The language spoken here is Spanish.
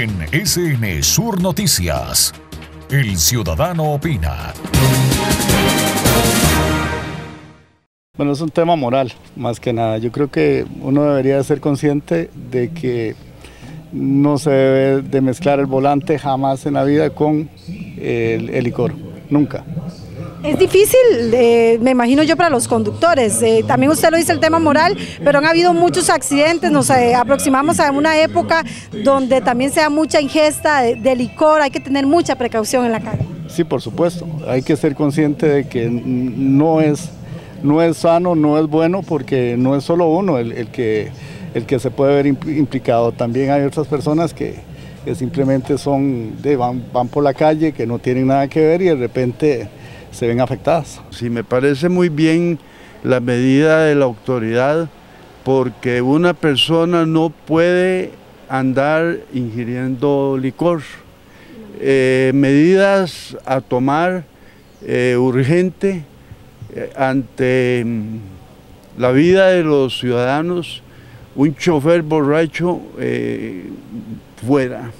RSN Sur Noticias. El ciudadano opina. Bueno, es un tema moral, más que nada. Yo creo que uno debería ser consciente de que no se debe de mezclar el volante jamás en la vida con el, el licor, nunca. Es difícil, eh, me imagino yo, para los conductores. Eh, también usted lo dice el tema moral, pero han habido muchos accidentes, nos eh, aproximamos a una época donde también se da mucha ingesta de, licor, hay que tener mucha precaución en la calle. Sí, por supuesto, hay que ser consciente de que no es, no es sano, no es bueno, porque no es solo uno el, el que, el que se puede ver implicado, también hay otras personas que, que simplemente son, de, van, van por la calle, que no tienen nada que ver y de repente se ven afectadas. Sí, me parece muy bien la medida de la autoridad porque una persona no puede andar ingiriendo licor. Eh, medidas a tomar eh, urgente eh, ante mm, la vida de los ciudadanos, un chofer borracho fuera.